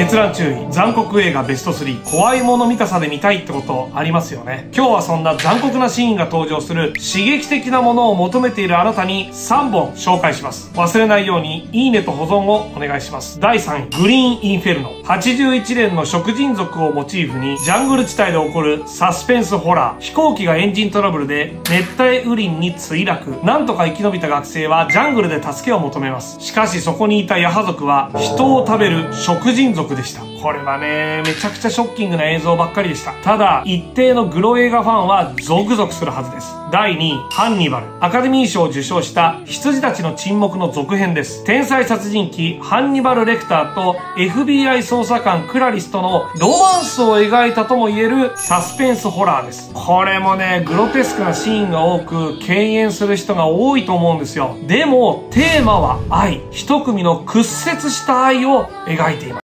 閲覧注意。残酷映画ベスト3怖いもの見たさで見たいってことありますよね。今日はそんな残酷なシーンが登場する刺激的なものを求めているあなたに3本紹介します。忘れないようにいいねと保存をお願いします。第3位グリーンインフェルノ。81年の食人族をモチーフにジャングル地帯で起こるサスペンスホラー。飛行機がエンジントラブルで熱帯雨林に墜落。なんとか生き延びた学生はジャングルで助けを求めます。しかしそこにいたヤハ族は人を食べる食人族でした。これはねめちゃくちゃショッキングな映像ばっかりでした。ただ一定のグロ映画ファンはゾクゾクするはずです。第2位ハンニバル。アカデミー賞を受賞した羊たちの沈黙の続編です。天才殺人鬼ハンニバル・レクターと FBI 捜査官クラリスとのロマンスを描いたとも言えるサスペンスホラーです。これもねグロテスクなシーンが多く敬遠する人が多いと思うんですよ。でもテーマは愛。一組の屈折した愛を描いています。